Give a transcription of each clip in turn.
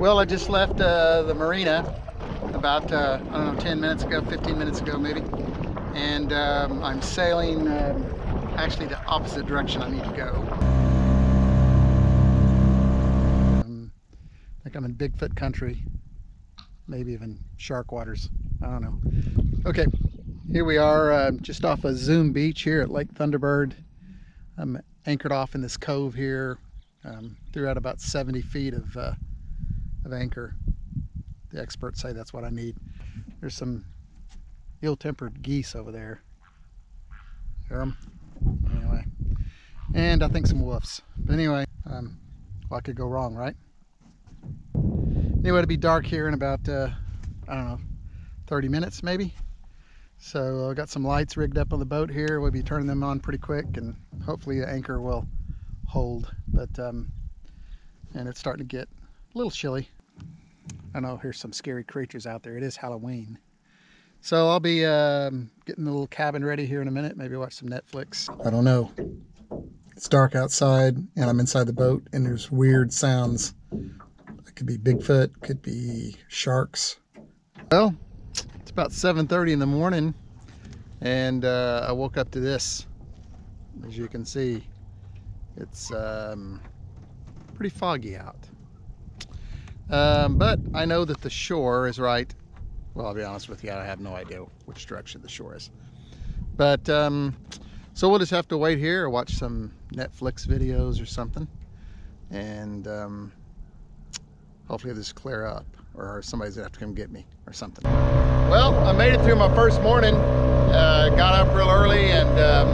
Well, I just left uh, the marina about, uh, I don't know, 10 minutes ago, 15 minutes ago maybe. And um, I'm sailing um, actually the opposite direction I need to go. Um, think I'm in Bigfoot country, maybe even shark waters. I don't know. Okay, here we are uh, just off of Zoom Beach here at Lake Thunderbird. I'm anchored off in this cove here. Um, threw out about 70 feet of, uh, of anchor. The experts say that's what I need. There's some ill-tempered geese over there. Hear them? Anyway. And I think some wolves. But anyway, um, what could go wrong, right? Anyway, it'll be dark here in about, uh, I don't know, 30 minutes maybe. So I've got some lights rigged up on the boat here. We'll be turning them on pretty quick and hopefully the anchor will hold. But, um, and it's starting to get a little chilly. I know here's some scary creatures out there. It is Halloween. So I'll be um, getting the little cabin ready here in a minute. Maybe watch some Netflix. I don't know. It's dark outside and I'm inside the boat and there's weird sounds. It could be Bigfoot, could be sharks. Well, it's about 7.30 in the morning and uh, I woke up to this. As you can see, it's um, pretty foggy out. Um, but I know that the shore is right. Well, I'll be honest with you, I have no idea which direction the shore is. But, um, so we'll just have to wait here or watch some Netflix videos or something. And um, hopefully this clear up or somebody's gonna have to come get me or something. Well, I made it through my first morning. Uh, got up real early and um,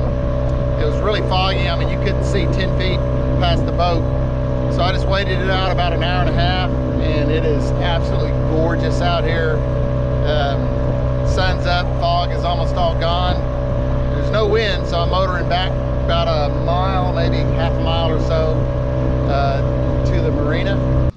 it was really foggy. I mean, you couldn't see 10 feet past the boat. So I just waited it out about an hour and a half and it is absolutely gorgeous out here. Um, sun's up, fog is almost all gone. There's no wind, so I'm motoring back about a mile, maybe half a mile or so uh, to the marina.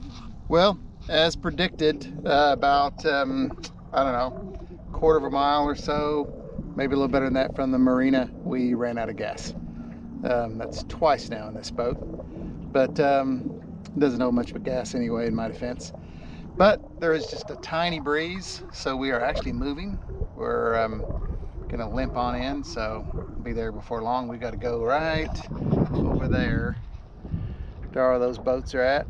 Well, as predicted, uh, about, um, I don't know, quarter of a mile or so, maybe a little better than that from the marina, we ran out of gas. Um, that's twice now in this boat. But um, doesn't know much but gas anyway in my defense. But there is just a tiny breeze, so we are actually moving. We're um, gonna limp on in, so we'll be there before long. We gotta go right over there to where those boats are at.